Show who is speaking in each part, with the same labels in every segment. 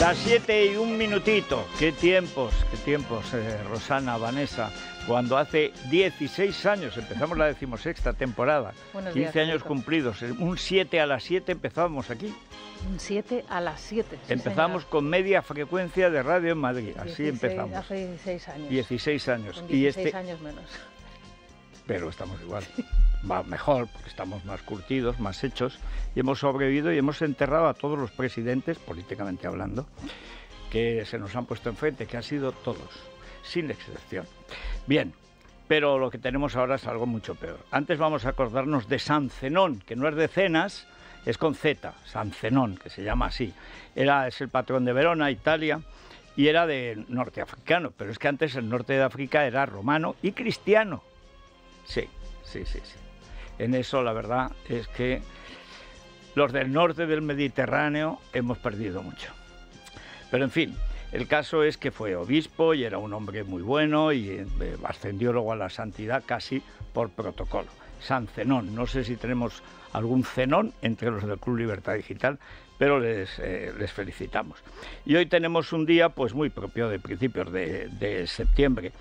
Speaker 1: Las 7 y un minutito. Qué tiempos, qué tiempos, eh, Rosana, Vanessa. Cuando hace 16 años empezamos la decimosexta temporada,
Speaker 2: Buenos
Speaker 1: 15
Speaker 2: días,
Speaker 1: años cumplidos, un 7 a las 7 empezábamos aquí.
Speaker 2: Un 7 a las 7. sí,
Speaker 1: empezamos
Speaker 2: señor.
Speaker 1: con media frecuencia de radio en Madrid, así
Speaker 2: 16
Speaker 1: empezamos.
Speaker 2: Hace 16 años.
Speaker 1: 16 años.
Speaker 2: Con
Speaker 1: y
Speaker 2: 16
Speaker 1: este,
Speaker 2: años menos.
Speaker 1: Pero estamos igual. Va mejor, porque estamos más curtidos, más hechos, y hemos sobrevivido y hemos enterrado a todos los presidentes, políticamente hablando, que se nos han puesto enfrente, que han sido todos, sin excepción. Bien, pero lo que tenemos ahora es algo mucho peor. Antes vamos a acordarnos de San Zenón, que no es de cenas, es con Z, San Zenón, que se llama así. Era, es el patrón de Verona, Italia, y era de norteafricano, pero es que antes el norte de África era romano y cristiano. Sí, sí, sí, sí. En eso la verdad es que los del norte del Mediterráneo hemos perdido mucho. Pero en fin, el caso es que fue obispo y era un hombre muy bueno y eh, ascendió luego a la santidad casi por protocolo. San Zenón, no sé si tenemos algún Zenón entre los del Club Libertad Digital, pero les, eh, felicitamos. Y hoy tenemos un día pues muy propio de principios de septiembre.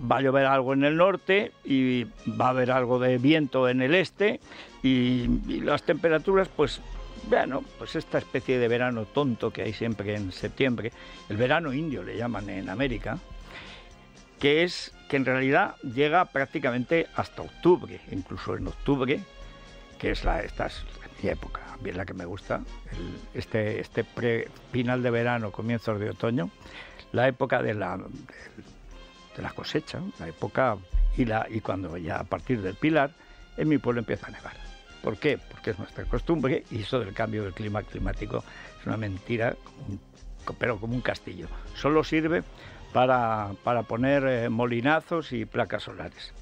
Speaker 1: Va a llover algo en el norte y va a haber algo de viento en el este y, las temperaturas pues bueno, pues esta especie de verano tonto que hay siempre en septiembre, el verano indio le llaman en América, que es que en realidad llega prácticamente hasta octubre, incluso en octubre, que es la esta época, bien la que me gusta, este este pre final de verano, comienzos de otoño, la época de la la cosecha, la época y la y cuando ya a partir del pilar en mi pueblo empieza a nevar. ¿Por qué? Porque es nuestra costumbre y eso del cambio del clima climático es una mentira, pero como un castillo. Solo sirve para, para poner eh, molinazos y placas solares.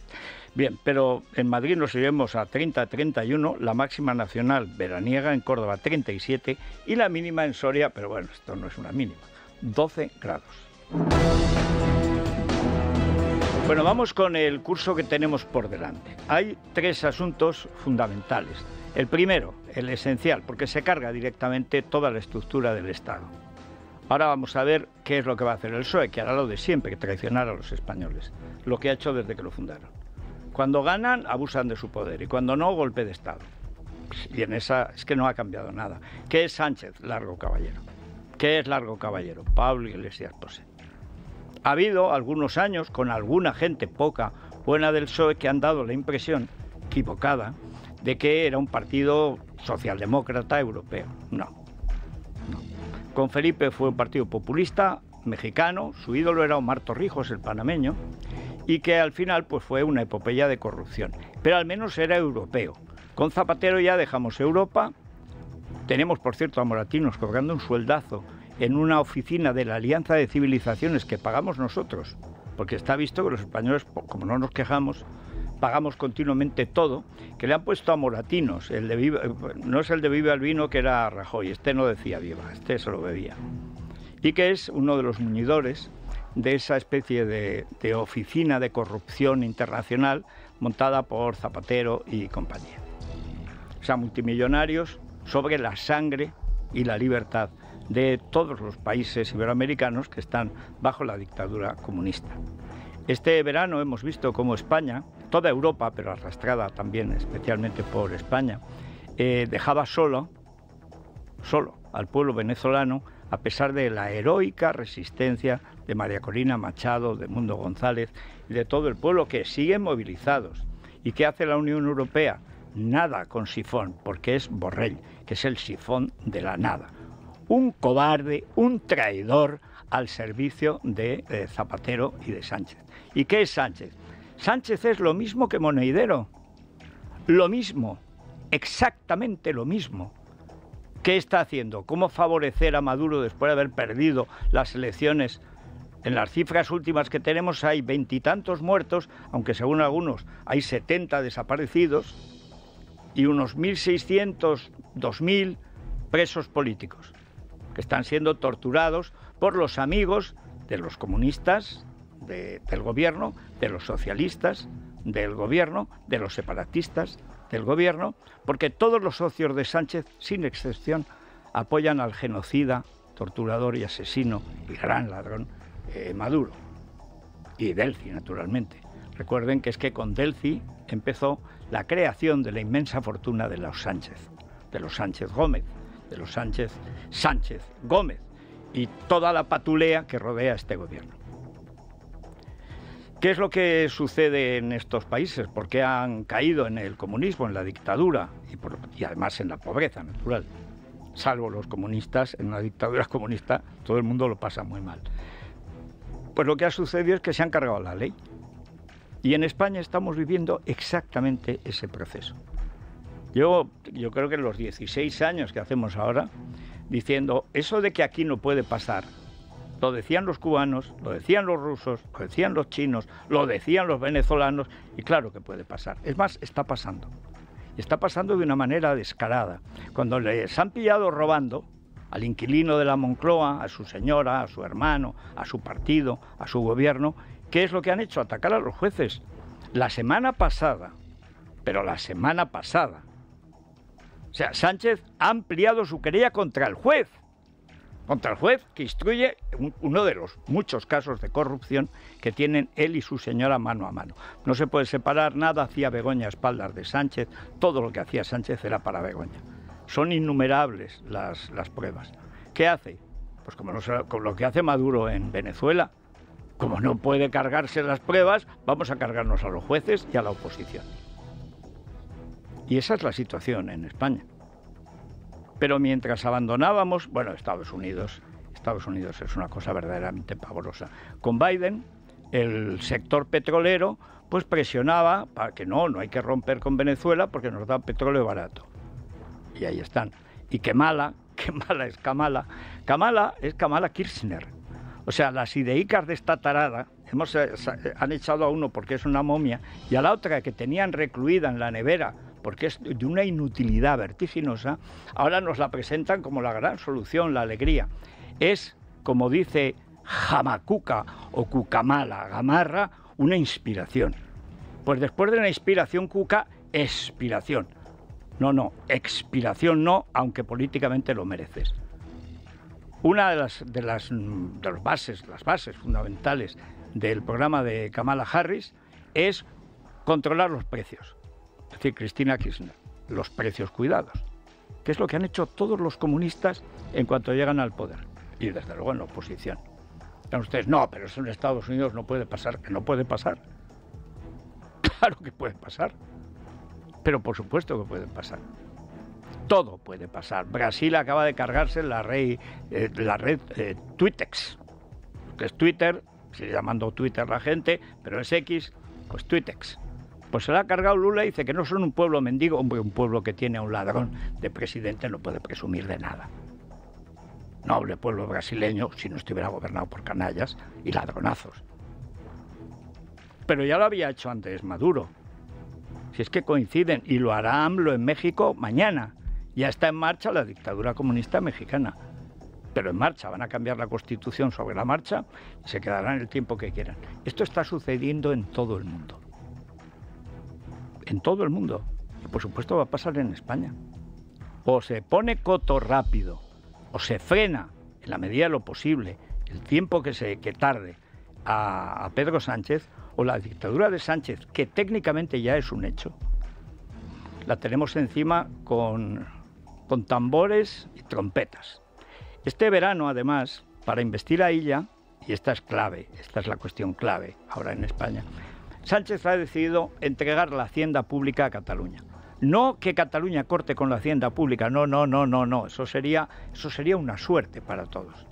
Speaker 1: Bien, pero en Madrid nos iremos a 30-31, la máxima nacional veraniega en Córdoba 37 y la mínima en Soria, pero bueno, esto no es una mínima, 12 grados. Bueno, vamos con el curso que tenemos por delante. Hay tres asuntos fundamentales. El primero, el esencial, porque se carga directamente toda la estructura del Estado. Ahora vamos a ver qué es lo que va a hacer el PSOE, que hará lo de siempre, traicionar a los españoles, lo que ha hecho desde que lo fundaron. Cuando ganan, abusan de su poder y cuando no, golpe de Estado. Y en esa es que no ha cambiado nada. ¿Qué es Sánchez? Largo caballero. ¿Qué es Largo caballero? Pablo Iglesias Posé. Ha habido algunos años con alguna gente poca buena del PSOE que han dado la impresión equivocada de que era un partido socialdemócrata europeo. No. no. Con Felipe fue un partido populista mexicano, su ídolo era Omar Torrijos, el panameño, y que al final pues fue una epopeya de corrupción. Pero al menos era europeo. Con Zapatero ya dejamos Europa. Tenemos, por cierto, a Moratinos cobrando un sueldazo en una oficina de la Alianza de Civilizaciones que pagamos nosotros, porque está visto que los españoles, como no nos quejamos, pagamos continuamente todo, que le han puesto a Moratinos, el de Viva- eh, no es el de Viva el Vino que era Rajoy, este no decía Viva, este se lo bebía, y que es uno de los muñidores de esa especie de, de oficina de corrupción internacional montada por Zapatero y compañía. O sea, multimillonarios sobre la sangre y la libertad de todos los países iberoamericanos que están bajo la dictadura comunista. Este verano hemos visto cómo España, toda Europa, pero arrastrada también especialmente por España, eh, dejaba solo, solo al pueblo venezolano a pesar de la heroica resistencia de María Corina Machado, de Mundo González y de todo el pueblo que siguen movilizados. ¿Y qué hace la Unión Europea? Nada con sifón, porque es Borrell, que es el sifón de la nada. Un cobarde, un traidor al servicio de Zapatero y de Sánchez. ¿Y qué es Sánchez? Sánchez es lo mismo que Moneidero. Lo mismo, exactamente lo mismo. ¿Qué está haciendo? ¿Cómo favorecer a Maduro después de haber perdido las elecciones? En las cifras últimas que tenemos hay veintitantos muertos, aunque según algunos hay 70 desaparecidos y unos 1.600, 2.000 presos políticos están siendo torturados por los amigos de los comunistas de- del gobierno, de los socialistas del gobierno, de los separatistas del gobierno, porque todos los socios de Sánchez, sin excepción, apoyan al genocida torturador y asesino y gran ladrón eh, Maduro. Y Delci, naturalmente. Recuerden que es que con Delci empezó la creación de la inmensa fortuna de los Sánchez, de los Sánchez Gómez, de los Sánchez Sánchez Gómez y toda la patulea que rodea este gobierno. ¿Qué es lo que sucede en estos países? ¿Por qué han caído en el comunismo, en la dictadura y, y además en la pobreza natural? Salvo los comunistas, en una dictadura comunista todo el mundo lo pasa muy mal. Pues lo que ha sucedido es que se han cargado la ley. Y en España estamos viviendo exactamente ese proceso. Yo, yo creo que los 16 años que hacemos ahora, diciendo, eso de que aquí no puede pasar, lo decían los cubanos, lo decían los rusos, lo decían los chinos, lo decían los venezolanos, y claro que puede pasar. Es más, está pasando. Está pasando de una manera descarada. Cuando les han pillado robando al inquilino de la Moncloa, a su señora, a su hermano, a su partido, a su gobierno, ¿qué es lo que han hecho? Atacar a los jueces. La semana pasada, pero la semana pasada, sea, Sánchez ha ampliado su querella contra el juez contra el juez que instruye uno de los muchos casos de corrupción que tienen él y su señora mano a mano. No se puede separar nada, hacía Begoña a espaldas de Sánchez, todo lo que hacía Sánchez era para Begoña. Son innumerables las, pruebas. ¿Qué hace? Pues como, como lo que hace Maduro en Venezuela. Como no puede cargarse las pruebas, vamos a cargarnos a los jueces y a la oposición. Y esa es la situación en España. Pero mientras abandonábamos, bueno, Estados Unidos, Estados Unidos es una cosa verdaderamente pavorosa. Con Biden, el sector petrolero, pues presionaba para que no, no hay que romper con Venezuela porque nos da petróleo barato. Y ahí están. Y qué mala, qué mala es Kamala. Kamala es Kamala Kirchner. O sea, las ideicas de esta tarada, hemos, eh, han echado a uno porque es una momia y a la otra que tenían recluida en la nevera porque es de una inutilidad vertiginosa, ahora nos la presentan como la gran solución, la alegría. Es, como dice Jamacuca o Cucamala Gamarra, una inspiración. Pues después de una inspiración cuca, expiración. No, no, expiración no, aunque políticamente lo mereces. Una de las, de las, de bases, las bases fundamentales del programa de Kamala Harris es controlar los precios decir, Cristina Kirchner, los precios cuidados, que es lo que han hecho todos los comunistas en cuanto llegan al poder, y desde luego en la oposición. Dirán ustedes, no, pero eso en Estados Unidos no puede pasar, que no puede pasar. Claro que puede pasar, pero por supuesto que puede pasar. Todo puede pasar. Brasil acaba de cargarse la, red, eh, la red eh, Twitex, que es Twitter, sigue llamando Twitter la gente, pero es X, pues Twitex. Pues se la ha cargado Lula y dice que no son un pueblo mendigo, hombre, un pueblo que tiene a un ladrón de presidente no puede presumir de nada. Noble pueblo brasileño si no estuviera gobernado por canallas y ladronazos. Pero ya lo había hecho antes Maduro. Si es que coinciden, y lo hará AMLO en México mañana. Ya está en marcha la dictadura comunista mexicana. Pero en marcha, van a cambiar la constitución sobre la marcha y se quedarán el tiempo que quieran. Esto está sucediendo en todo el mundo en todo el mundo. Y por supuesto va a pasar en España. O se pone coto rápido, o se frena, en la medida de lo posible, el tiempo que, se, que tarde a, a Pedro Sánchez, o la dictadura de Sánchez, que técnicamente ya es un hecho, la tenemos encima con, con tambores y trompetas. Este verano, además, para investir a ella, y esta es clave, esta es la cuestión clave ahora en España, Sánchez ha decidido entregar la hacienda pública a Cataluña. No que Cataluña corte con la hacienda pública, no, no, no, no, no. Eso sería, eso sería una suerte para todos.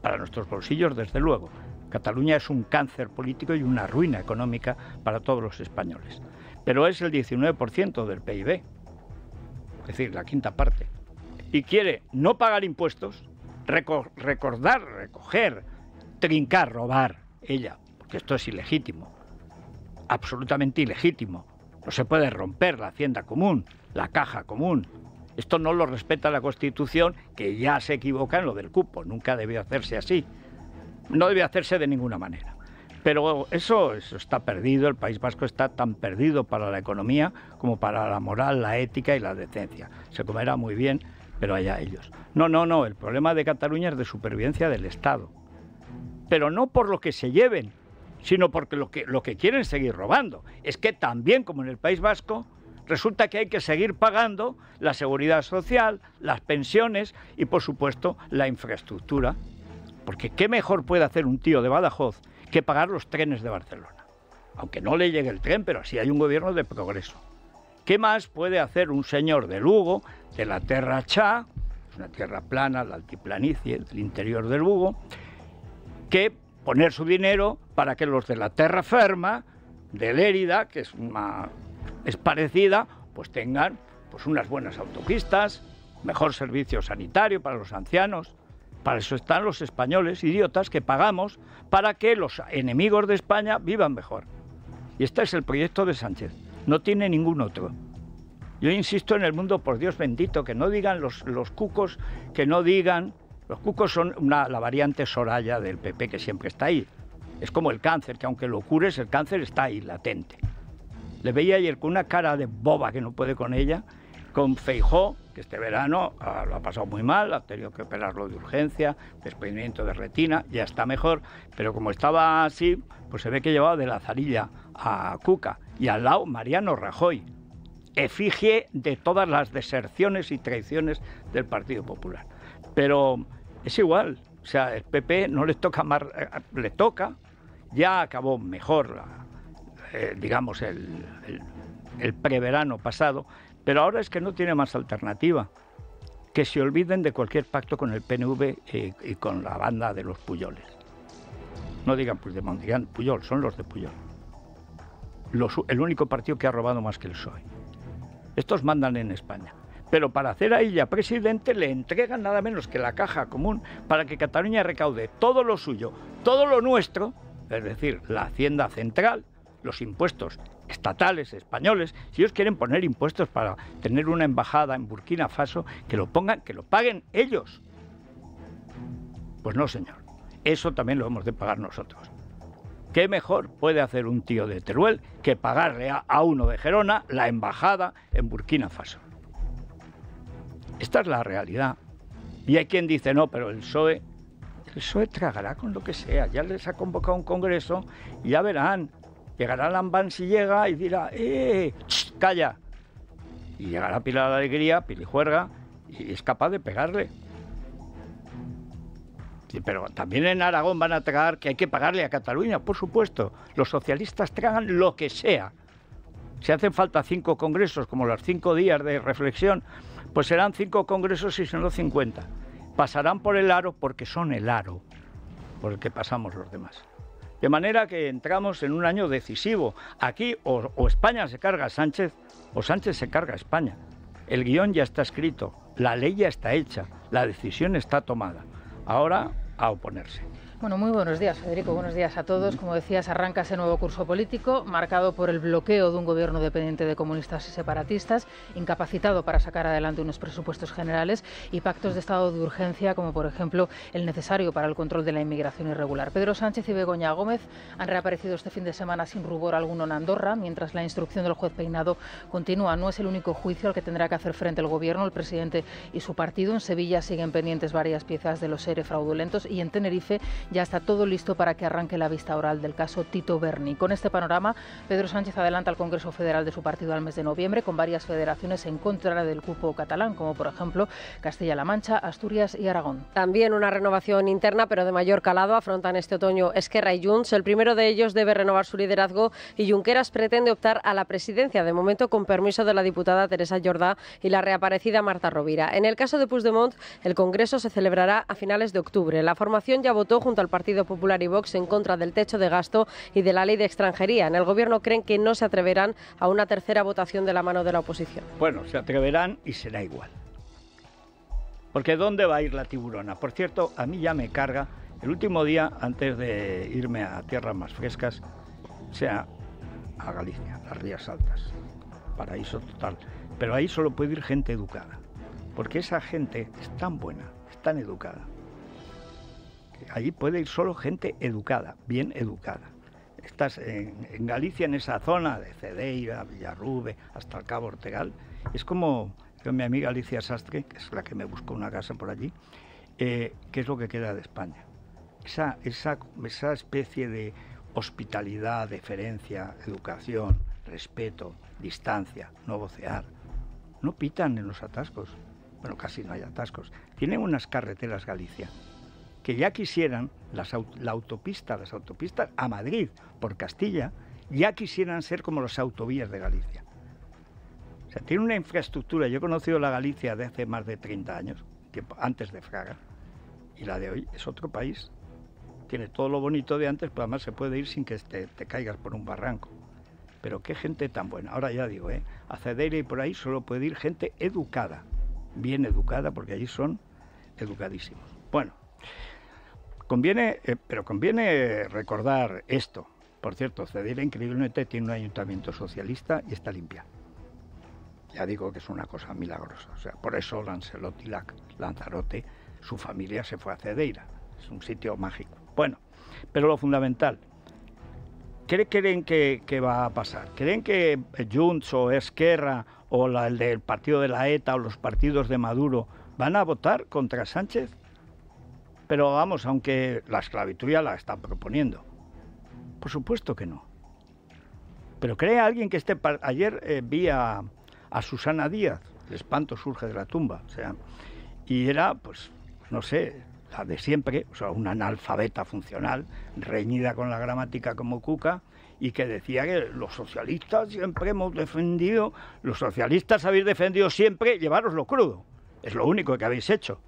Speaker 1: Para nuestros bolsillos, desde luego. Cataluña es un cáncer político y una ruina económica para todos los españoles. Pero es el 19% del PIB, es decir, la quinta parte. Y quiere no pagar impuestos, recordar, recoger, trincar, robar, ella, porque esto es ilegítimo absolutamente ilegítimo. No se puede romper la hacienda común, la caja común. Esto no lo respeta la Constitución, que ya se equivoca en lo del cupo. Nunca debió hacerse así. No debió hacerse de ninguna manera. Pero eso, eso está perdido, el País Vasco está tan perdido para la economía como para la moral, la ética y la decencia. Se comerá muy bien, pero allá ellos. No, no, no, el problema de Cataluña es de supervivencia del Estado. Pero no por lo que se lleven, sino porque lo que, lo que quieren seguir robando. Es que también, como en el País Vasco, resulta que hay que seguir pagando la seguridad social, las pensiones y, por supuesto, la infraestructura. Porque ¿qué mejor puede hacer un tío de Badajoz que pagar los trenes de Barcelona? Aunque no le llegue el tren, pero así hay un gobierno de progreso. ¿Qué más puede hacer un señor de Lugo, de la Terra Chá, una tierra plana, la altiplanicie del interior del Lugo, que poner su dinero para que los de la Terra Ferma, de Lérida, que es, es parecida, pues tengan pues unas buenas autopistas, mejor servicio sanitario para los ancianos. Para eso están los españoles idiotas que pagamos para que los enemigos de España vivan mejor. Y este es el proyecto de Sánchez. No tiene ningún otro. Yo insisto en el mundo, por Dios bendito, que no digan los, los cucos, que no digan los cucos son la variante Soraya del PP que siempre está ahí. Es como el cáncer, que aunque lo cures, el cáncer está ahí, latente. Le veía ayer con una cara de boba que no puede con ella, con Feijó, que este verano ah, lo ha pasado muy mal, ha tenido que operarlo de urgencia, desprendimiento de retina, ya está mejor, pero como estaba así, pues se ve que llevaba de la zarilla a Cuca. Y al lado, Mariano Rajoy, efigie de todas las deserciones y traiciones del Partido Popular. Pero es igual. O sea, el PP no le toca más, eh, le toca, ya acabó mejor, eh, digamos, el, el, preverano pasado, pero ahora es que no tiene más alternativa. Que se olviden de cualquier pacto con el PNV y, con la banda de los Puyoles. No digan Puigdemont, digan Puyol, son los de Puyol. el único partido que ha robado más que el PSOE. Estos mandan en España pero para hacer a ella presidente le entregan nada menos que la caja común para que Cataluña recaude todo lo suyo, todo lo nuestro, es decir, la hacienda central, los impuestos estatales españoles, si ellos quieren poner impuestos para tener una embajada en Burkina Faso, que lo pongan, que lo paguen ellos. Pues no, señor. Eso también lo hemos de pagar nosotros. ¿Qué mejor puede hacer un tío de Teruel que pagarle a, a uno de Gerona la embajada en Burkina Faso? Esta es la realidad. Y hay quien dice, no, pero el PSOE, el PSOE tragará con lo que sea. Ya les ha convocado un congreso y ya verán. Llegará Lambán si llega y dirá, ¡eh! ¡Calla! Y llegará Pilar de Alegría, Pilijuerga, y es capaz de pegarle. pero también en Aragón van a tragar que hay que pagarle a Cataluña, por supuesto. Los socialistas tragan lo que sea. Si hacen falta cinco congresos, como los cinco días de reflexión, pues serán cinco congresos y si no cincuenta. Pasarán por el aro porque son el aro por el que pasamos los demás. De manera que entramos en un año decisivo. Aquí o, o España se carga a Sánchez o Sánchez se carga a España. El guion ya está escrito, la ley ya está hecha, la decisión está tomada. Ahora a oponerse.
Speaker 2: Bueno, muy buenos días, Federico. Buenos días a todos. Como decías, arranca ese nuevo curso político marcado por el bloqueo de un gobierno dependiente de comunistas y separatistas, incapacitado para sacar adelante unos presupuestos generales y pactos de estado de urgencia, como por ejemplo el necesario para el control de la inmigración irregular. Pedro Sánchez y Begoña Gómez han reaparecido este fin de semana sin rubor alguno en Andorra, mientras la instrucción del juez Peinado continúa. No es el único juicio al que tendrá que hacer frente el gobierno, el presidente y su partido. En Sevilla siguen pendientes varias piezas de los seres fraudulentos y en Tenerife ya está todo listo para que arranque la vista oral del caso Tito Berni. Con este panorama, Pedro Sánchez adelanta al Congreso Federal de su partido al mes de noviembre con varias federaciones en contra del cupo catalán, como por ejemplo Castilla-La Mancha, Asturias y Aragón.
Speaker 3: También una renovación interna, pero de mayor calado, afrontan este otoño Esquerra y Junts. El primero de ellos debe renovar su liderazgo y Junqueras pretende optar a la presidencia, de momento con permiso de la diputada Teresa Jordá y la reaparecida Marta Rovira. En el caso de Puigdemont, el Congreso se celebrará a finales de octubre. La formación ya votó junto al Partido Popular y Vox en contra del techo de gasto y de la ley de extranjería. En el Gobierno creen que no se atreverán a una tercera votación de la mano de la oposición.
Speaker 1: Bueno, se atreverán y será igual. Porque ¿dónde va a ir la tiburona? Por cierto, a mí ya me carga. El último día, antes de irme a tierras más frescas, sea, a Galicia, las Rías Altas, paraíso total. Pero ahí solo puede ir gente educada, porque esa gente es tan buena, es tan educada, allí puede ir solo gente educada, bien educada. Estás en, Galicia, en esa zona de Cedeira, Villarrube, hasta el Cabo Ortegal, es como con mi amiga Alicia Sastre, que es la que me buscó una casa por allí, eh, qué es lo que queda de España. Esa, esa, esa especie de hospitalidad, deferencia, educación, respeto, distancia, no vocear. No pitan en los atascos. Bueno, casi no hay atascos. Tienen unas carreteras Galicia que ya quisieran las, la autopista, las autopistas a Madrid por Castilla, ya quisieran ser como las autovías de Galicia. O sea, tiene una infraestructura. Yo he conocido la Galicia de hace más de 30 años, antes de Fraga, y la de hoy es otro país. Tiene todo lo bonito de antes, pero además se puede ir sin que te, te caigas por un barranco. Pero qué gente tan buena. Ahora ya digo, ¿eh? a Cedeira y por ahí solo puede ir gente educada, bien educada, porque allí son educadísimos. Bueno, conviene, eh, pero conviene recordar esto. Por cierto, Cedeira increíblemente tiene un ayuntamiento socialista y está limpia. Ya digo que es una cosa milagrosa. O sea, por eso Lancelot y Lanzarote, su familia se fue a Cedeira. Es un sitio mágico. Bueno, pero lo fundamental, ¿qué creen que, va a pasar? ¿Creen que Junts o Esquerra o el del partido de la ETA o los partidos de Maduro van a votar contra Sánchez? Pero vamos, aunque la esclavitud ya la están proponiendo. Por supuesto que no. Pero cree alguien que esté... Ayer eh, vi a, Susana Díaz, el espanto surge de la tumba, o sea, y era, pues, no sé, la de siempre, o sea, una analfabeta funcional, reñida con la gramática como Cuca, y que decía que los socialistas siempre hemos defendido, los socialistas habéis defendido siempre llevaroslo crudo. Es lo único que habéis hecho.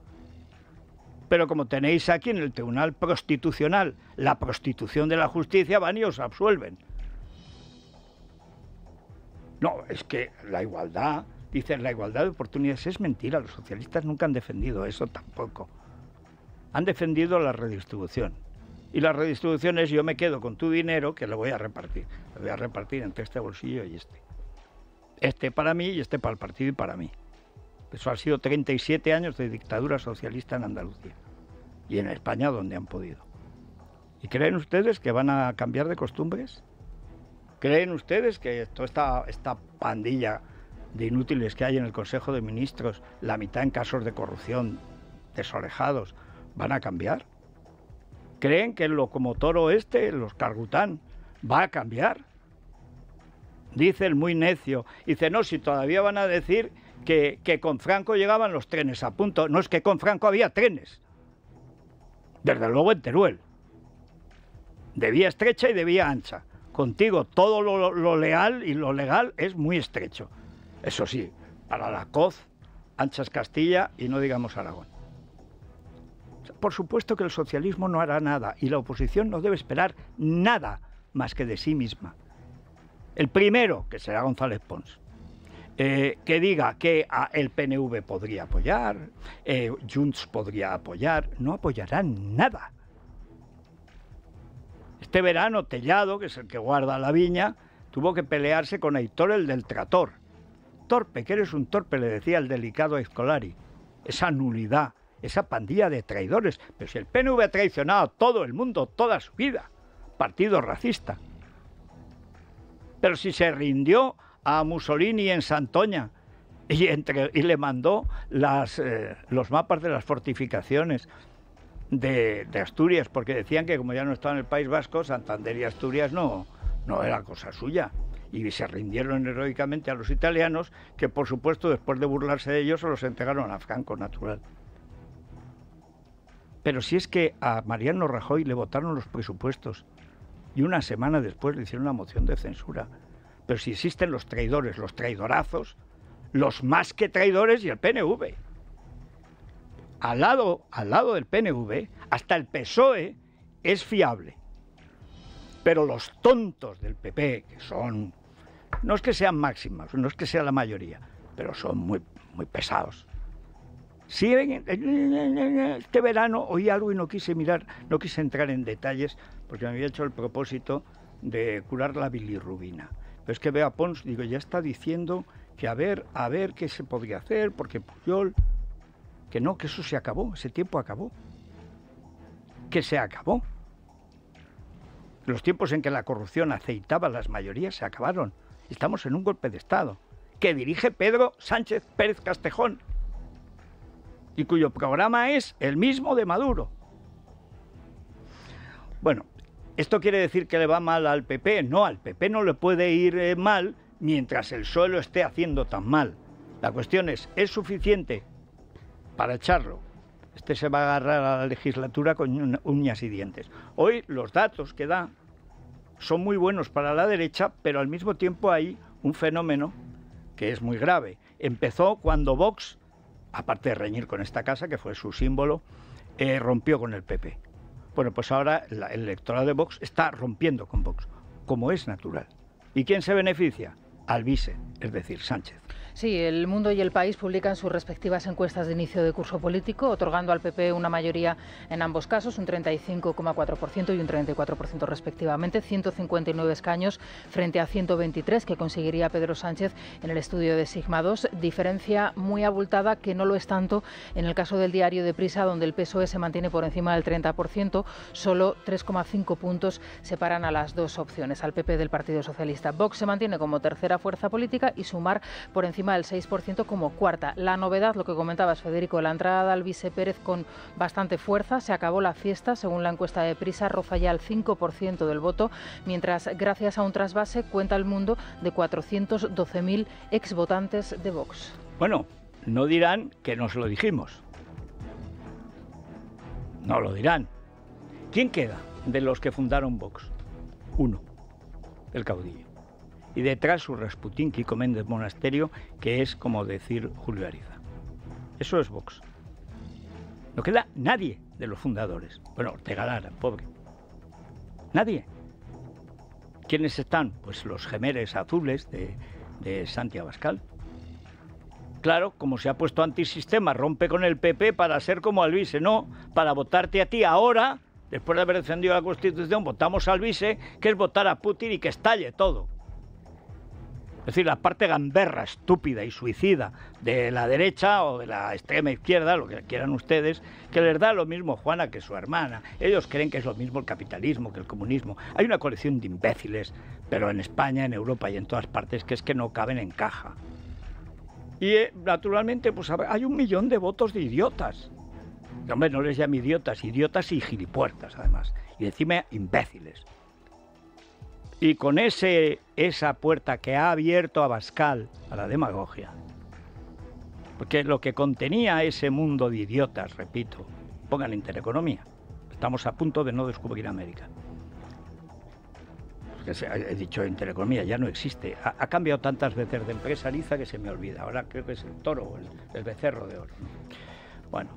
Speaker 1: Pero como tenéis aquí en el Tribunal Prostitucional la prostitución de la justicia, van y os absuelven. No, es que la igualdad, dicen, la igualdad de oportunidades es mentira. Los socialistas nunca han defendido eso tampoco han defendido la redistribución. Y la redistribución es yo me quedo con tu dinero que lo voy a repartir. Lo voy a repartir entre este bolsillo y este. Este para mí y este para el partido y para mí. Eso ha sido 37 años de dictadura socialista en Andalucía y en España donde han podido. ¿Y creen ustedes que van a cambiar de costumbres? ¿Creen ustedes que toda esta, esta pandilla de inútiles que hay en el Consejo de Ministros, la mitad en casos de corrupción, desorejados, van a cambiar. ¿Creen que el locomotor oeste, los Cargután, va a cambiar? Dice el muy necio. Dice, no, si todavía van a decir que, que con Franco llegaban los trenes a punto. No es que con Franco había trenes. Desde luego en Teruel. De vía estrecha y de vía ancha. Contigo todo lo, lo leal y lo legal es muy estrecho. Eso sí, para la COZ, Anchas Castilla y no digamos Aragón. Por supuesto que el socialismo no hará nada y la oposición no debe esperar nada más que de sí misma. El primero, que será González Pons, eh, que diga que el PNV podría apoyar, eh, Junts podría apoyar, no apoyarán nada. Este verano, Tellado, que es el que guarda la viña, tuvo que pelearse con Aitor, el del trator. Torpe, que eres un torpe, le decía el delicado Escolari. Esa nulidad, esa pandilla de traidores. Pero si el PNV ha traicionado a todo el mundo toda su vida, partido racista. Pero si se rindió a Mussolini en Santoña y, entre, y le mandó las, eh, los mapas de las fortificaciones de, Asturias, porque decían que como ya no estaba en el País Vasco, Santander y Asturias no, no era cosa suya. Y se rindieron heroicamente a los italianos, que por supuesto después de burlarse de ellos se los entregaron a Franco natural. Pero si es que a Mariano Rajoy le votaron los presupuestos y una semana después le hicieron una moción de censura. Pero si existen los traidores, los traidorazos, los más que traidores y el PNV. Al lado, al lado del PNV, hasta el PSOE es fiable. Pero los tontos del PP, que son, no es que sean máximas, no es que sea la mayoría, pero son muy, muy pesados, Sí, este verano oí algo y no quise mirar, no quise entrar en detalles porque me había hecho el propósito de curar la bilirrubina. Pero es que veo a Pons, digo, ya está diciendo que a ver, a ver qué se podría hacer, porque Puyol, que no, que eso se acabó, ese tiempo acabó. Que se acabó. Los tiempos en que la corrupción aceitaba las mayorías se acabaron. Estamos en un golpe de Estado que dirige Pedro Sánchez Pérez Castejón y cuyo programa es el mismo de Maduro. Bueno, ¿esto quiere decir que le va mal al PP? No, al PP no le puede ir eh, mal mientras el suelo esté haciendo tan mal. La cuestión es, ¿es suficiente para echarlo? Este se va a agarrar a la legislatura con uñas y dientes. Hoy los datos que da son muy buenos para la derecha, pero al mismo tiempo hay un fenómeno que es muy grave. Empezó cuando Vox, aparte de reñir con esta casa, que fue su símbolo, eh, rompió con el PP. Bueno, pues ahora el electorado de Vox está rompiendo con Vox, como es natural. ¿Y quién se beneficia? Alvise, es decir, Sánchez.
Speaker 2: Sí, el Mundo y el País publican sus respectivas encuestas de inicio de curso político, otorgando al PP una mayoría en ambos casos, un 35,4% y un 34% respectivamente, 159 escaños frente a 123 que conseguiría Pedro Sánchez en el estudio de Sigma 2, diferencia muy abultada que no lo es tanto en el caso del diario de Prisa, donde el PSOE se mantiene por encima del 30%, solo 3,5 puntos separan a las dos opciones, al PP del Partido Socialista. Vox se mantiene como tercera fuerza política y Sumar por encima del 6% como cuarta. La novedad, lo que comentabas Federico, la entrada de Alvise Pérez con bastante fuerza, se acabó la fiesta, según la encuesta de Prisa, roza ya el 5% del voto, mientras gracias a un trasvase cuenta el mundo de 412.000 exvotantes de Vox.
Speaker 1: Bueno, no dirán que nos lo dijimos. No lo dirán. ¿Quién queda de los que fundaron Vox? Uno, el caudillo y detrás su Rasputín Kiko Méndez Monasterio, que es como decir Julio Ariza. Eso es Vox. No queda nadie de los fundadores. Bueno, Ortega Lara, pobre. Nadie. ¿Quiénes están? Pues los gemeres azules de, de Santiago Abascal. Claro, como se ha puesto antisistema, rompe con el PP para ser como Alvise, no, para votarte a ti ahora, después de haber defendido la Constitución, votamos a Alvise, que es votar a Putin y que estalle todo. Es decir, la parte gamberra, estúpida y suicida de la derecha o de la extrema izquierda, lo que quieran ustedes, que les da lo mismo Juana que su hermana. Ellos creen que es lo mismo el capitalismo que el comunismo. Hay una colección de imbéciles, pero en España, en Europa y en todas partes, que es que no caben en caja. Y eh, naturalmente, pues hay un millón de votos de idiotas. hombre, no les llame idiotas, idiotas y gilipuertas, además. Y encima imbéciles. Y con ese, esa puerta que ha abierto a Bascal a la demagogia, porque lo que contenía ese mundo de idiotas, repito, pongan intereconomía, estamos a punto de no descubrir América. he dicho intereconomía, ya no existe. Ha, cambiado tantas veces de empresa Liza que se me olvida. Ahora creo que es el toro, el, el becerro de oro. Bueno,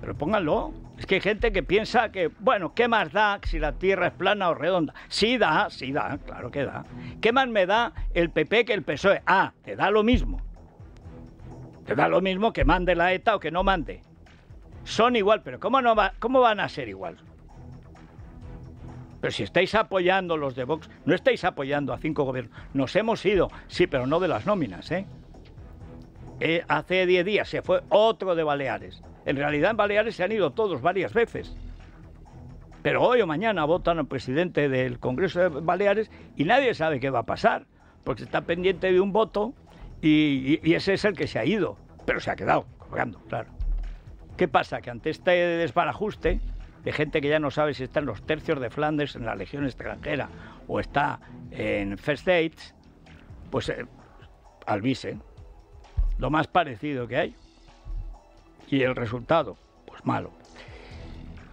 Speaker 1: pero pónganlo. Es que hay gente que piensa que, bueno, ¿qué más da si la Tierra es plana o redonda? Sí da, sí da, claro que da. ¿Qué más me da el PP que el PSOE? Ah, te da lo mismo. Te da lo mismo que mande la ETA o que no mande. Son igual, pero ¿cómo, no cómo van a ser igual? Pero si estáis apoyando los de Vox, no estáis apoyando a cinco gobiernos. Nos hemos ido, sí, pero no de las nóminas, ¿eh? eh hace diez días se fue otro de Baleares. En realidad en Baleares se han ido todos varias veces. Pero hoy o mañana votan al presidente del Congreso de Baleares y nadie sabe qué va a pasar, porque está pendiente de un voto y, ese es el que se ha ido, pero se ha quedado cobrando, claro. ¿Qué pasa? Que ante este desbarajuste de gente que ya no sabe si está en los tercios de Flandes, en la Legión extranjera o está en First Dates, pues eh, alvise, lo más parecido que hay. Y el resultado, pues malo.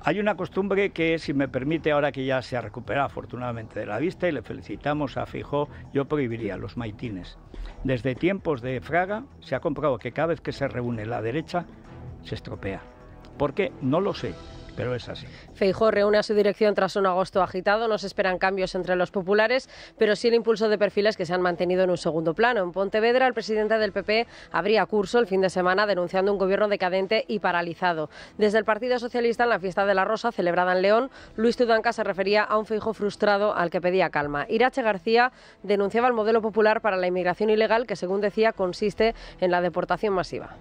Speaker 1: Hay una costumbre que, si me permite, ahora que ya se ha recuperado afortunadamente de la vista y le felicitamos a Fijó, yo prohibiría los maitines. Desde tiempos de Fraga se ha comprobado que cada vez que se reúne la derecha se estropea. ¿Por qué? No lo sé pero es así.
Speaker 3: Feijó reúne a su dirección tras un agosto agitado. No se esperan cambios entre los populares, pero sí el impulso de perfiles que se han mantenido en un segundo plano. En Pontevedra, el presidente del PP abría curso el fin de semana denunciando un gobierno decadente y paralizado. Desde el Partido Socialista, en la fiesta de la Rosa, celebrada en León, Luis Tudanca se refería a un Feijó frustrado al que pedía calma. Irache García denunciaba el modelo popular para la inmigración ilegal que, según decía, consiste en la deportación masiva.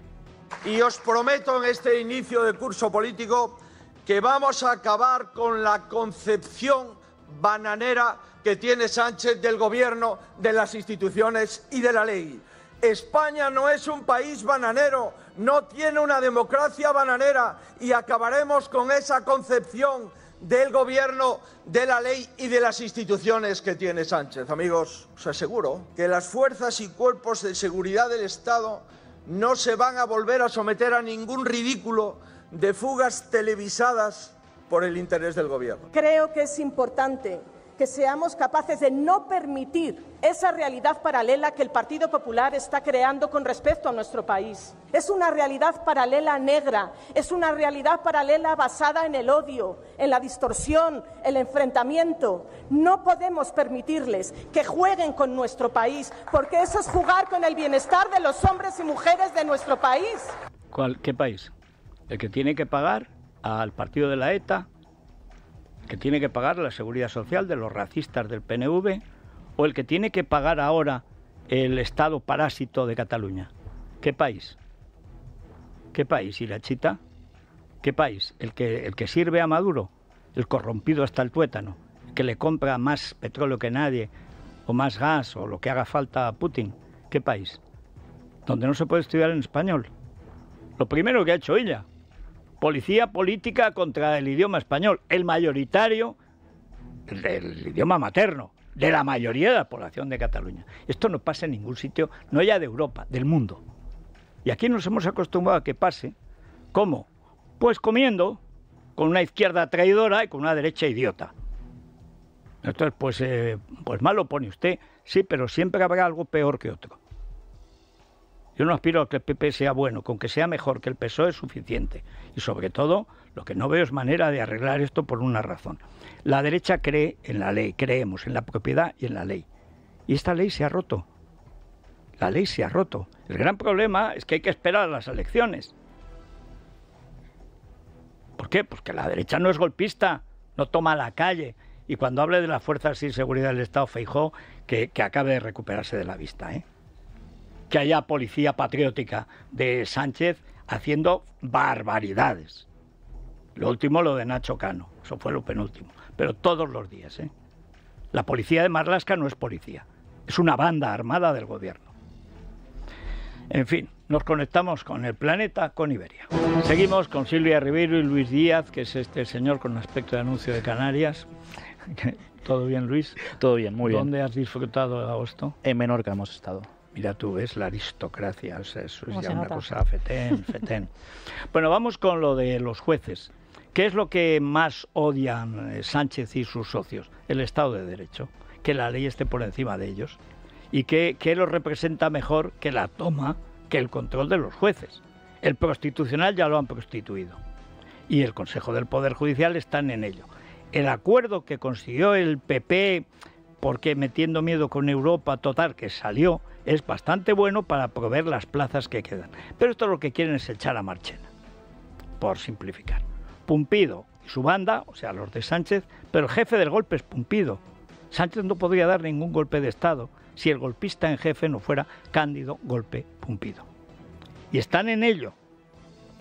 Speaker 4: Y os prometo en este inicio de curso político que vamos a acabar con la concepción bananera que tiene Sánchez del gobierno, de las instituciones y de la ley. España no es un país bananero, no tiene una democracia bananera y acabaremos con esa concepción del gobierno, de la ley y de las instituciones que tiene Sánchez. Amigos, os aseguro que las fuerzas y cuerpos de seguridad del Estado no se van a volver a someter a ningún ridículo de fugas televisadas por el interés del gobierno.
Speaker 5: Creo que es importante que seamos capaces de no permitir esa realidad paralela que el Partido Popular está creando con respecto a nuestro país. Es una realidad paralela negra, es una realidad paralela basada en el odio, en la distorsión, el enfrentamiento. No podemos permitirles que jueguen con nuestro país, porque eso es jugar con el bienestar de los hombres y mujeres de nuestro país.
Speaker 1: ¿Cuál, ¿Qué país? El que tiene que pagar al partido de la ETA, que tiene que pagar la seguridad social de los racistas del PNV o el que tiene que pagar ahora el Estado parásito de Cataluña. ¿Qué país? ¿Qué país? ¿Y la chita? ¿Qué país? ¿El que, el que sirve a Maduro? ¿El corrompido hasta el tuétano? ¿El que le compra más petróleo que nadie? ¿O más gas? ¿O lo que haga falta a Putin? ¿Qué país? Donde no se puede estudiar en español. Lo primero que ha hecho ella, policía política contra el idioma español, el mayoritario del idioma materno, de la mayoría de la población de Cataluña. Esto no pasa en ningún sitio, no ya de Europa, del mundo. Y aquí nos hemos acostumbrado a que pase. ¿Cómo? Pues comiendo con una izquierda traidora y con una derecha idiota. Entonces, pues, eh, pues mal lo pone usted, sí, pero siempre habrá algo peor que otro. Yo no aspiro a que el PP sea bueno, con que sea mejor que el PSOE es suficiente. Y sobre todo, lo que no veo es manera de arreglar esto por una razón. La derecha cree en la ley, creemos en la propiedad y en la ley. Y esta ley se ha roto. La ley se ha roto. El gran problema es que hay que esperar a las elecciones. ¿Por qué? Porque la derecha no es golpista, no toma la calle. Y cuando hable de las fuerzas y seguridad del Estado, Feijó, que, que acabe de recuperarse de la vista. ¿eh? Que haya policía patriótica de Sánchez haciendo barbaridades. Lo último lo de Nacho Cano, eso fue lo penúltimo, pero todos los días. ¿eh? La policía de Marlasca no es policía, es una banda armada del gobierno. En fin, nos conectamos con el planeta, con Iberia. Seguimos con Silvia Ribeiro y Luis Díaz, que es este señor con aspecto de anuncio de Canarias. ¿Todo bien, Luis?
Speaker 6: Todo bien, muy bien.
Speaker 1: ¿Dónde has disfrutado de agosto?
Speaker 6: En Menorca hemos estado.
Speaker 1: Mira tú, ves la aristocracia, eso es ya una cosa fetén, fetén. bueno, vamos con lo de los jueces. ¿Qué es lo que más odian eh, Sánchez y sus socios? El Estado de Derecho, que la ley esté por encima de ellos. ¿Y qué, qué lo representa mejor que la toma, que el control de los jueces? El prostitucional ya lo han prostituido. Y el Consejo del Poder Judicial están en ello. El acuerdo que consiguió el PP, porque metiendo miedo con Europa, total, que salió, es bastante bueno para proveer las plazas que quedan. Pero esto lo que quieren es echar a Marchena, por simplificar. Pumpido y su banda, o sea, los de Sánchez, pero el jefe del golpe es Pumpido. Sánchez no podría dar ningún golpe de Estado si el golpista en jefe no fuera Cándido Golpe Pumpido. Y están en ello,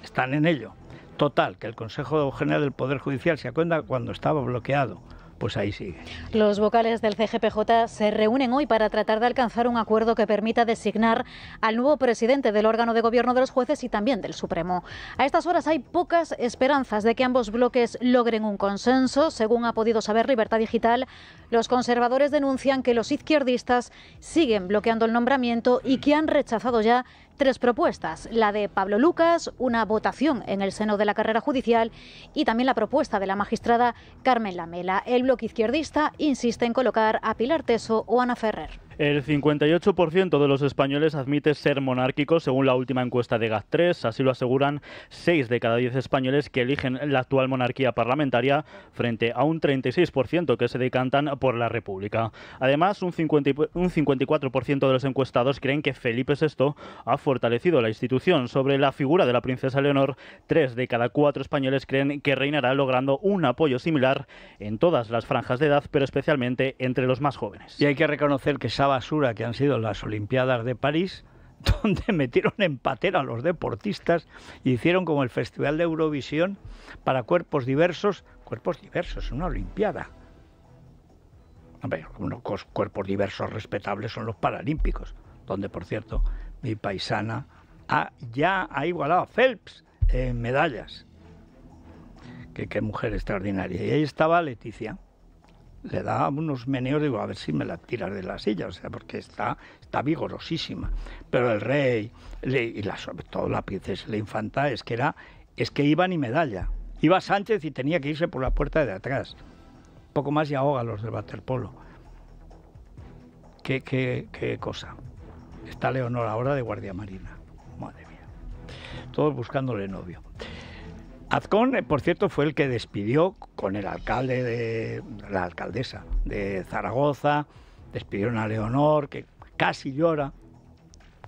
Speaker 1: están en ello. Total, que el Consejo General del Poder Judicial se acuerda cuando estaba bloqueado pues ahí sigue.
Speaker 7: Los vocales del CGPJ se reúnen hoy para tratar de alcanzar un acuerdo que permita designar al nuevo presidente del órgano de gobierno de los jueces y también del Supremo. A estas horas hay pocas esperanzas de que ambos bloques logren un consenso. Según ha podido saber Libertad Digital, los conservadores denuncian que los izquierdistas siguen bloqueando el nombramiento y que han rechazado ya tres propuestas, la de Pablo Lucas, una votación en el seno de la carrera judicial y también la propuesta de la magistrada Carmen Lamela. El bloque izquierdista insiste en colocar a Pilar Teso o Ana Ferrer.
Speaker 6: El 58% de los españoles admite ser monárquicos, según la última encuesta de GAT3. Así lo aseguran 6 de cada 10 españoles que eligen la actual monarquía parlamentaria, frente a un 36% que se decantan por la República. Además, un, 54% de los encuestados creen que Felipe VI ha fortalecido la institución. Sobre la figura de la princesa Leonor, 3 de cada 4 españoles creen que reinará logrando un apoyo similar en todas las franjas de edad, pero especialmente entre los más jóvenes.
Speaker 1: Y hay que reconocer que basura que han sido las Olimpiadas de París, donde metieron en patera a los deportistas y hicieron como el Festival de Eurovisión para cuerpos diversos, cuerpos diversos, una Olimpiada. Hombre, unos cuerpos diversos respetables son los Paralímpicos, donde por cierto mi paisana, ya ha igualado a Phelps en medallas. Que qué mujer extraordinaria. Y ahí estaba Leticia. Le da unos meneos, digo, a ver si me la tiras de la silla, o sea, porque está, está vigorosísima. Pero el rey, y la, sobre todo la la infanta, es que era, es que iba ni medalla. Iba Sánchez y tenía que irse por la puerta de atrás. Poco más y ahoga a los del waterpolo. Qué, qué, qué cosa. Está Leonor ahora de Guardia Marina. Madre mía. Todos buscándole novio. Azcón, eh, por cierto, fue el que despidió con el alcalde de la alcaldesa de Zaragoza, despidieron a Leonor, que casi llora,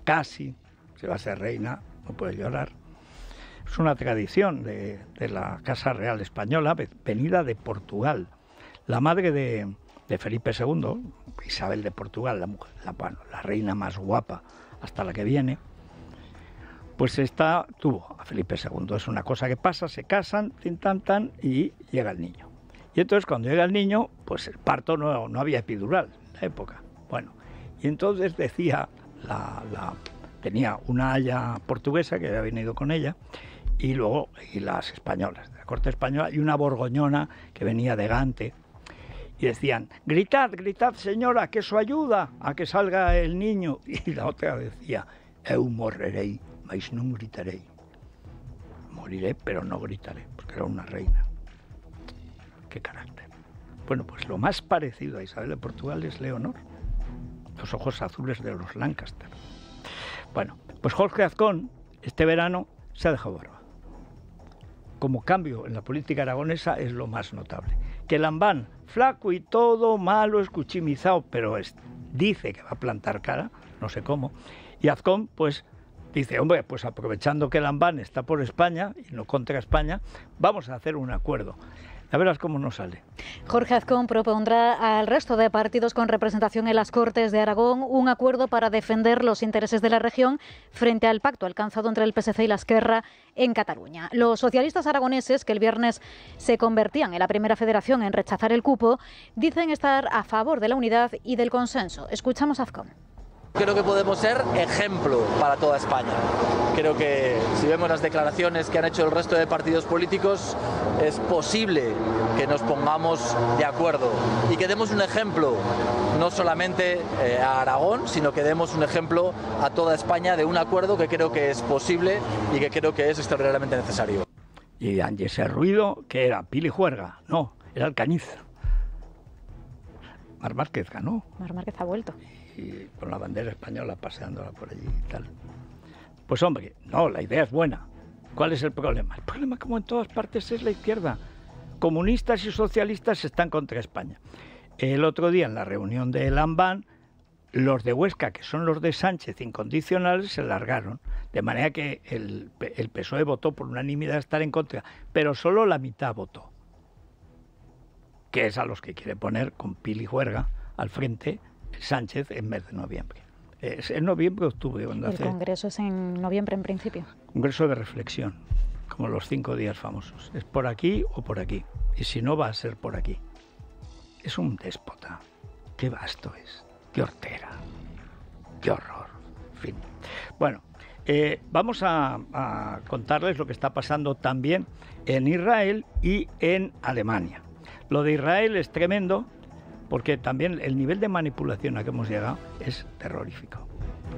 Speaker 1: casi se va a ser reina, no puede llorar. Es una tradición de, la Casa Real Española, venida de Portugal. La madre de, Felipe II, Isabel de Portugal, la, la reina más guapa hasta la que viene, pues esta tuvo a Felipe II. Es una cosa que pasa, se casan, tan, tan, y llega el niño. Y entonces cuando llega el niño, pues el parto no, no había epidural en la época. Bueno, y entonces decía, la, tenía una haya portuguesa que había venido con ella, y luego y las españolas, de la corte española, y una borgoñona que venía de Gante. Y decían, gritad, gritad señora, que eso ayuda a que salga el niño. Y la otra decía, eu morrerei mais no gritaré. Moriré, pero no gritaré, porque era una reina. Qué carácter. Bueno, pues lo más parecido a Isabel de Portugal es Leonor, los ojos azules de los Lancaster. Bueno, pues Jorge Azcón, este verano, se ha dejado barba. Como cambio en la política aragonesa es lo más notable. Que Lambán, flaco y todo, malo, escuchimizado, pero dice que va a plantar cara, no sé cómo. Y Azcón, pues dice, hombre, pues aprovechando que el AMBAN está por España y no contra España, vamos a hacer un acuerdo. A verás cómo nos sale.
Speaker 7: Jorge Azcón propondrá al resto de partidos con representación en las Cortes de Aragón un acuerdo para defender los intereses de la región frente al pacto alcanzado entre el PSC y la Esquerra en Cataluña. Los socialistas aragoneses, que el viernes se convertían en la primera federación en rechazar el cupo, dicen estar a favor de la unidad y del consenso. Escuchamos a Azcón.
Speaker 8: Creo que podemos ser ejemplo para toda España. Creo que si vemos las declaraciones que han hecho el resto de partidos políticos, es posible que nos pongamos de acuerdo y que demos un ejemplo no solamente eh, a Aragón, sino que demos un ejemplo a toda España de un acuerdo que creo que es posible y que creo que es extraordinariamente necesario.
Speaker 1: Y ese ruido que era Pili Juerga, no, era Alcañiz. Mar Márquez ganó.
Speaker 7: Mar Márquez ha vuelto
Speaker 1: y con la bandera española paseándola por allí y tal. Pues hombre, no, la idea es buena. ¿Cuál es el problema? El problema, como en todas partes, es la izquierda. Comunistas y socialistas están contra España. El otro día, en la reunión de Lambán, los de Huesca, que son los de Sánchez incondicionales, se largaron. De manera que el, el PSOE votó por unanimidad estar en contra, pero solo la mitad votó. Que es a los que quiere poner con Pili Juerga al frente Sánchez en mes de noviembre. Es en noviembre octubre. Cuando
Speaker 7: el Congreso es en noviembre en principio.
Speaker 1: Congreso de reflexión, como los cinco días famosos. Es por aquí o por aquí. Y si no, va a ser por aquí. Es un déspota. Qué vasto es. Qué hortera. Qué horror. En fin. Bueno, eh, vamos a, a contarles lo que está pasando también en Israel y en Alemania. Lo de Israel es tremendo porque también el nivel de manipulación a que hemos llegado es terrorífico.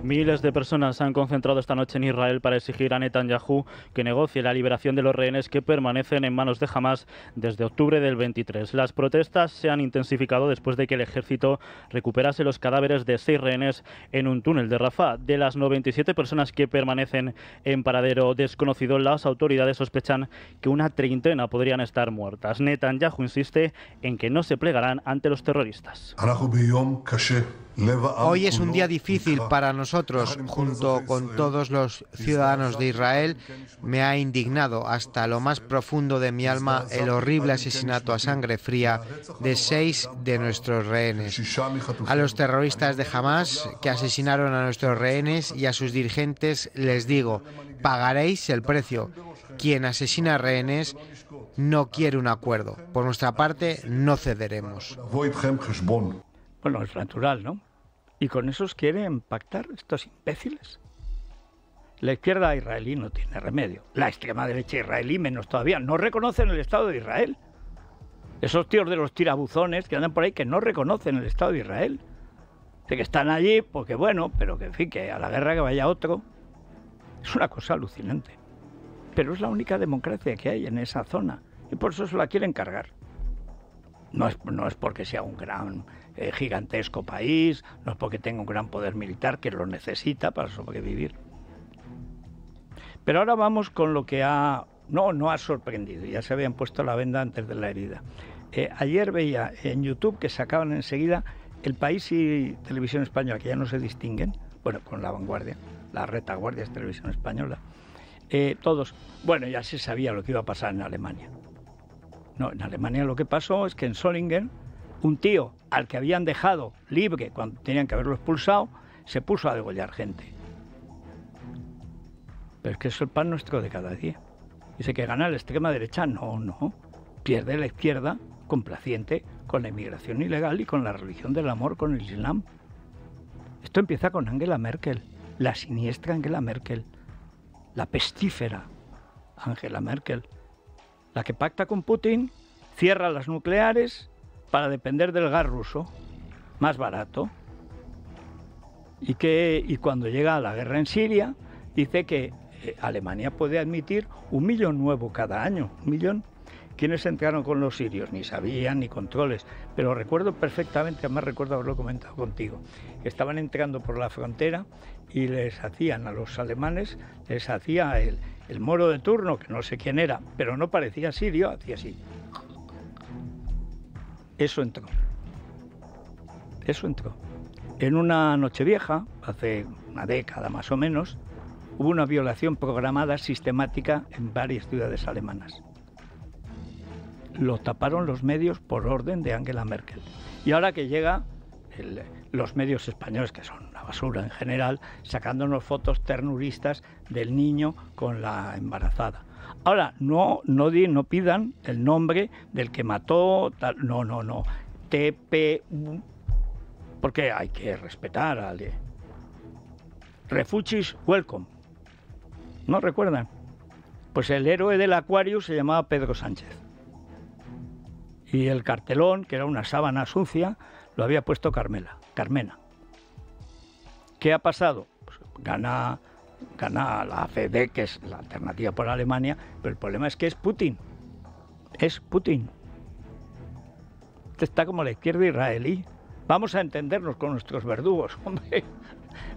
Speaker 6: Miles de personas se han concentrado esta noche en Israel para exigir a Netanyahu que negocie la liberación de los rehenes que permanecen en manos de Hamas desde octubre del 23. Las protestas se han intensificado después de que el ejército recuperase los cadáveres de seis rehenes en un túnel de Rafah. De las 97 personas que permanecen en paradero desconocido, las autoridades sospechan que una treintena podrían estar muertas. Netanyahu insiste en que no se plegarán ante los terroristas.
Speaker 9: Hoy es un día difícil para nosotros. Junto con todos los ciudadanos de Israel, me ha indignado hasta lo más profundo de mi alma el horrible asesinato a sangre fría de seis de nuestros rehenes. A los terroristas de Hamas que asesinaron a nuestros rehenes y a sus dirigentes les digo, pagaréis el precio. Quien asesina rehenes no quiere un acuerdo. Por nuestra parte, no cederemos.
Speaker 1: Bueno, es natural, ¿no? Y con esos quieren pactar estos imbéciles. La izquierda israelí no tiene remedio. La extrema derecha israelí menos todavía. No reconocen el Estado de Israel. Esos tíos de los tirabuzones que andan por ahí que no reconocen el Estado de Israel. De que están allí, porque bueno, pero que en que a la guerra que vaya otro. Es una cosa alucinante. Pero es la única democracia que hay en esa zona. Y por eso se la quieren cargar. No es, no es porque sea un gran, eh, gigantesco país, no es porque tenga un gran poder militar que lo necesita para sobrevivir. Pero ahora vamos con lo que ha... No, no ha sorprendido, ya se habían puesto la venda antes de la herida. Eh, ayer veía en YouTube que sacaban enseguida El País y Televisión Española, que ya no se distinguen, bueno, con la vanguardia, la retaguardia es Televisión Española, eh, todos, bueno, ya se sabía lo que iba a pasar en Alemania. No, en Alemania lo que pasó es que en Solingen, un tío al que habían dejado libre cuando tenían que haberlo expulsado, se puso a degollar gente. Pero es que es el pan nuestro de cada día. Dice que gana la extrema derecha. No, no. Pierde la izquierda complaciente con la inmigración ilegal y con la religión del amor, con el Islam. Esto empieza con Angela Merkel, la siniestra Angela Merkel, la pestífera Angela Merkel, la que pacta con Putin, cierra las nucleares para depender del gas ruso, más barato. Y, que, y cuando llega la guerra en Siria, dice que eh, Alemania puede admitir un millón nuevo cada año, un millón. ¿Quiénes entraron con los sirios? Ni sabían, ni controles. Pero recuerdo perfectamente, además recuerdo haberlo comentado contigo, que estaban entrando por la frontera y les hacían a los alemanes, les hacía el, el moro de turno, que no sé quién era, pero no parecía sirio, hacía así. Eso entró. Eso entró. En una noche vieja, hace una década más o menos, hubo una violación programada sistemática en varias ciudades alemanas. Lo taparon los medios por orden de Angela Merkel. Y ahora que llega los medios españoles, que son una basura en general, sacándonos fotos ternuristas del niño con la embarazada. Ahora, no, no, no pidan el nombre del que mató, no, no, no, TPU, porque hay que respetar al... Refugees Welcome, ¿No recuerdan? Pues el héroe del acuario se llamaba Pedro Sánchez. Y el cartelón, que era una sábana sucia, lo había puesto Carmela, Carmena. ¿Qué ha pasado? Pues gana, gana la AFD, que es la alternativa por Alemania, pero el problema es que es Putin. Es Putin. Está como la izquierda israelí. Vamos a entendernos con nuestros verdugos, hombre.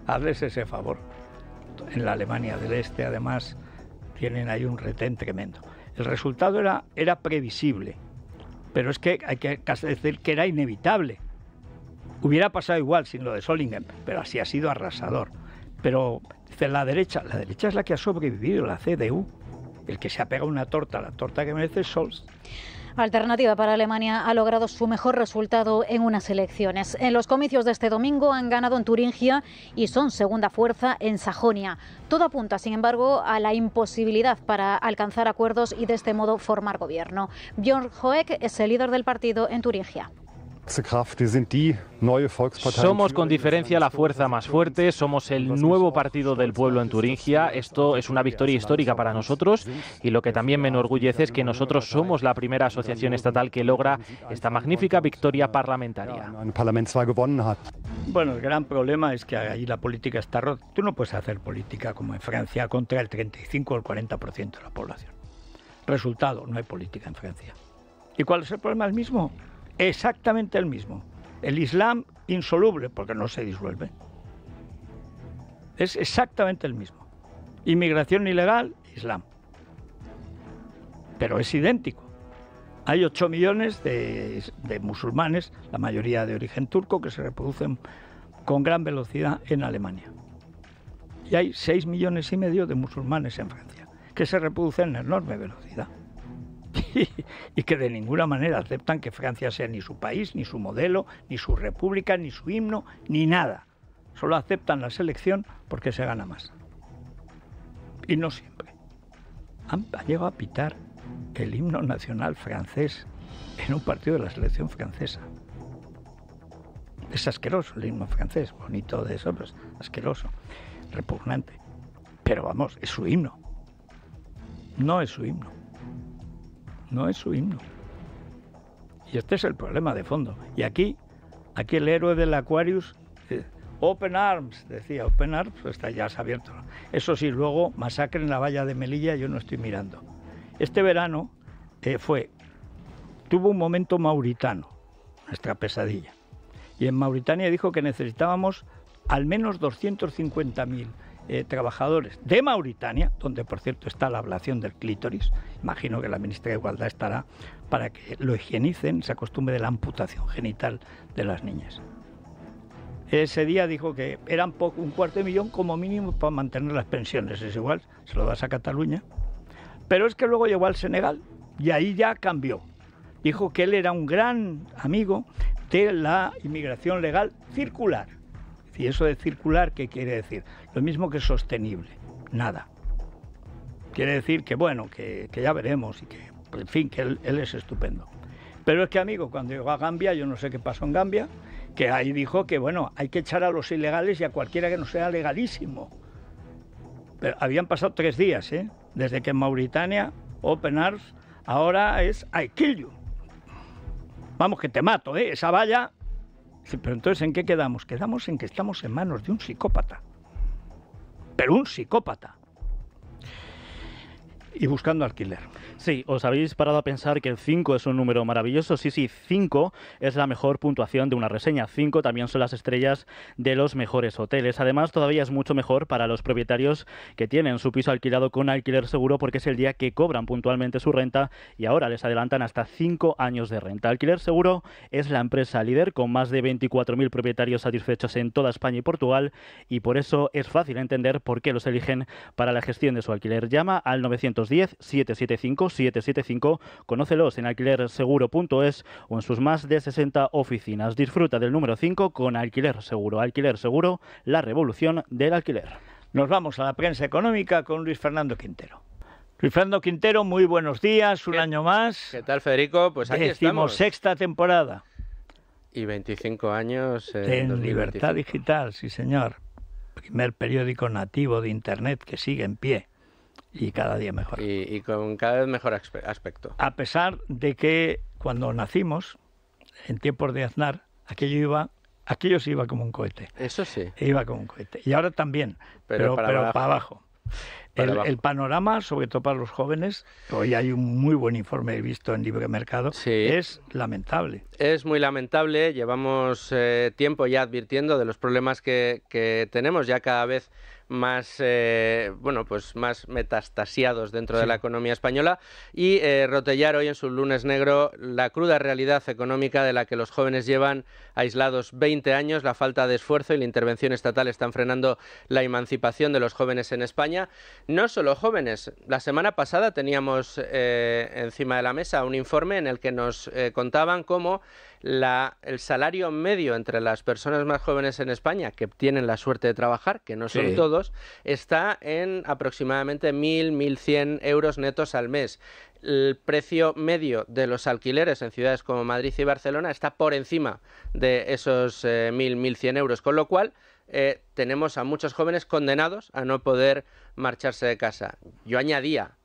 Speaker 1: Hazles ese favor en la Alemania del Este, además, tienen ahí un retén tremendo. El resultado era, era previsible, pero es que hay que decir que era inevitable. Hubiera pasado igual sin lo de Solingen, pero así ha sido arrasador. Pero dice la derecha, la derecha es la que ha sobrevivido, la CDU. El que se ha pegado una torta, la torta que merece Scholz.
Speaker 7: Alternativa para Alemania ha logrado su mejor resultado en unas elecciones. En los comicios de este domingo han ganado en Turingia y son segunda fuerza en Sajonia. Todo apunta, sin embargo, a la imposibilidad para alcanzar acuerdos y de este modo formar gobierno. Björn Hoek es el líder del partido en Turingia.
Speaker 10: Somos con diferencia la fuerza más fuerte, somos el nuevo partido del pueblo en Turingia. Esto es una victoria histórica para nosotros y lo que también me enorgullece es que nosotros somos la primera asociación estatal que logra esta magnífica victoria parlamentaria.
Speaker 1: Bueno, el gran problema es que ahí la política está rota. Tú no puedes hacer política como en Francia contra el 35 o el 40% de la población. Resultado, no hay política en Francia. ¿Y cuál es el problema? El mismo exactamente el mismo. El Islam insoluble, porque no se disuelve. Es exactamente el mismo. Inmigración ilegal, Islam. Pero es idéntico. Hay 8 millones de, musulmanes, la mayoría de origen turco, que se reproducen con gran velocidad en Alemania. Y hay 6 millones y medio de musulmanes en Francia, que se reproducen en enorme velocidad. y que de ninguna manera aceptan que Francia sea ni su país, ni su modelo, ni su república, ni su himno, ni nada. Solo aceptan la selección porque se gana más. Y no siempre. Han, llegado a pitar el himno nacional francés en un partido de la selección francesa. Es asqueroso el himno francés, bonito de eso, pero es asqueroso, repugnante Pero vamos, es su himno. No es su himno. No es su himno. Y este es el problema de fondo. Y aquí, aquí el héroe del Aquarius, eh, Open Arms, decía, Open Arms, pues está ya abierto. Eso sí, luego masacre en la valla de Melilla, yo no estoy mirando. Este verano eh, fue, tuvo un momento mauritano, nuestra pesadilla. Y en Mauritania dijo que necesitábamos al menos 250.000 eh, trabajadores de Mauritania, donde por cierto está la ablación del clítoris, imagino que la ministra de Igualdad estará para que lo higienicen, se acostumbre de la amputación genital de las niñas. Ese día dijo que eran un cuarto de millón como mínimo para mantener las pensiones, es igual, se lo das a Cataluña. Pero es que luego llegó al Senegal y ahí ya cambió. Dijo que él era un gran amigo de la inmigración legal circular ¿Y eso de circular qué quiere decir? Lo mismo que sostenible, nada. Quiere decir que bueno, que, ya veremos y que, en fin, que él, es estupendo. Pero es que, amigo, cuando llegó a Gambia, yo no sé qué pasó en Gambia, que ahí dijo que, bueno, hay que echar a los ilegales y a cualquiera que no sea legalísimo. Pero habían pasado tres días, ¿eh? Desde que en Mauritania, Open Arms, ahora es I kill you. Vamos, que te mato, ¿eh? Esa valla pero entonces, ¿en qué quedamos? Quedamos en que estamos en manos de un psicópata. Pero un psicópata. Y buscando alquiler.
Speaker 6: Sí, ¿os habéis parado a pensar que el 5 es un número maravilloso? Sí, sí, 5 es la mejor puntuación de una reseña. 5 también son las estrellas de los mejores hoteles. Además, todavía es mucho mejor para los propietarios que tienen su piso alquilado con alquiler seguro porque es el día que cobran puntualmente su renta y ahora les adelantan hasta 5 años de renta. Alquiler seguro es la empresa líder con más de 24.000 propietarios satisfechos en toda España y Portugal y por eso es fácil entender por qué los eligen para la gestión de su alquiler. Llama al 910 775 775. Conócelos en alquilerseguro.es o en sus más de 60 oficinas. Disfruta del número 5 con Alquiler Seguro. Alquiler Seguro, la revolución del alquiler.
Speaker 1: Nos vamos a la prensa económica con Luis Fernando Quintero. Luis Fernando Quintero, muy buenos días, un año más.
Speaker 11: ¿Qué tal, Federico? Pues aquí
Speaker 1: estamos. sexta temporada.
Speaker 11: Y 25 años
Speaker 1: en Libertad Digital, sí señor. Primer periódico nativo de Internet que sigue en pie y cada día mejor.
Speaker 11: Y, con cada vez mejor aspecto.
Speaker 1: A pesar de que cuando nacimos, en tiempos de Aznar, aquello iba, aquello se iba como un cohete.
Speaker 11: Eso sí.
Speaker 1: Iba como un cohete. Y ahora también, pero, para, para abajo. El, panorama, sobre todo para los jóvenes, hoy hay un muy buen informe visto en Libre Mercado, es lamentable.
Speaker 11: Es muy lamentable, llevamos eh, tiempo ya advirtiendo de los problemas que, que tenemos ya cada vez más, eh, bueno, pues más metastasiados dentro de la economía española y eh, rotellar hoy en su lunes negro la cruda realidad económica de la que los jóvenes llevan aislados 20 años, la falta de esfuerzo y la intervención estatal están frenando la emancipación de los jóvenes en España. No solo jóvenes, la semana pasada teníamos eh, encima de la mesa un informe en el que nos contaban cómo el salario medio entre las personas más jóvenes en España que tienen la suerte de trabajar, que no son todos, está en aproximadamente 1.000, 1.100 euros netos al mes. El precio medio de los alquileres en ciudades como Madrid y Barcelona está por encima de esos 1.000, eh, 1.100 euros, con lo cual eh, tenemos a muchos jóvenes condenados a no poder marcharse de casa. Yo añadía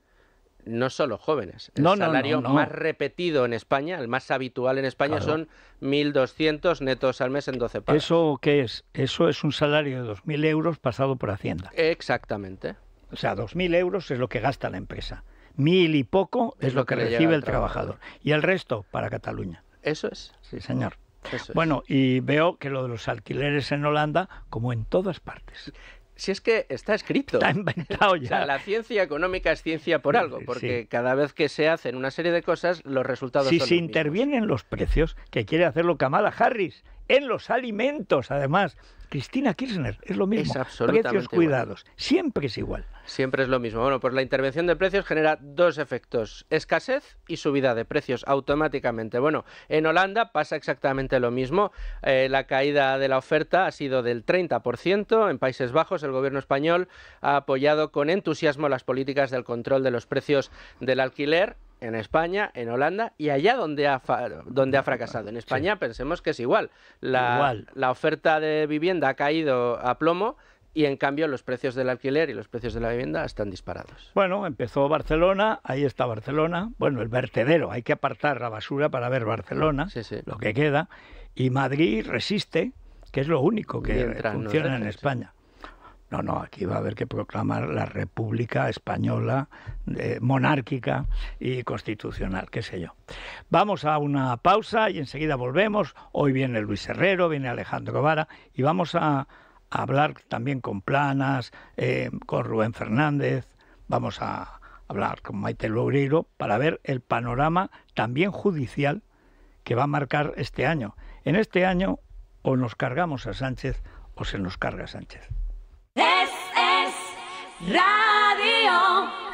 Speaker 11: no solo jóvenes. El salario más repetido en España, el más habitual en España, son 1.200 netos al mes en 12 pagos.
Speaker 1: ¿Eso qué es? Eso es un salario de 2.000 euros pasado por Hacienda.
Speaker 11: Exactamente.
Speaker 1: O sea, 2.000 euros es lo que gasta la empresa. Mil y poco es, lo, que, recibe el trabajador. Y el resto para Cataluña.
Speaker 11: Eso es.
Speaker 1: Sí, señor. Bueno, y veo que lo de los alquileres en Holanda, como en todas partes.
Speaker 11: Si es que está escrito.
Speaker 1: Está inventado ya.
Speaker 11: la ciencia económica es ciencia por algo, porque cada vez que se hacen una serie de cosas, los resultados
Speaker 1: si
Speaker 11: son
Speaker 1: se intervienen los precios, que quiere hacerlo Kamala Harris, en los alimentos, además, Cristina Kirchner, es lo mismo. Precios cuidados, siempre es igual.
Speaker 11: Siempre es lo mismo. Bueno, pues la intervención de precios genera dos efectos, escasez y subida de precios automáticamente. Bueno, en Holanda pasa exactamente lo mismo. Eh, la caída de la oferta ha sido del 30%. En Países Bajos el gobierno español ha apoyado con entusiasmo las políticas del control de los precios del alquiler en España, en Holanda y allá donde ha, donde ha fracasado. En España pensemos que es igual. La, la oferta de vivienda ha caído a plomo y en cambio los precios del alquiler y los precios de la vivienda están disparados.
Speaker 1: Bueno, empezó Barcelona, ahí está Barcelona, bueno, el vertedero, hay que apartar la basura para ver Barcelona, lo que queda, y Madrid resiste, que es lo único que funciona en España. No, no, aquí va a haber que proclamar la República Española eh, monárquica y constitucional, qué sé yo. Vamos a una pausa y enseguida volvemos. Hoy viene Luis Herrero, viene Alejandro Vara y vamos a, hablar también con Planas, eh, con Rubén Fernández. Vamos a hablar con Maite Loureiro para ver el panorama también judicial que va a marcar este año. En este año o nos cargamos a Sánchez o se nos carga Sánchez.
Speaker 12: Es, es radio.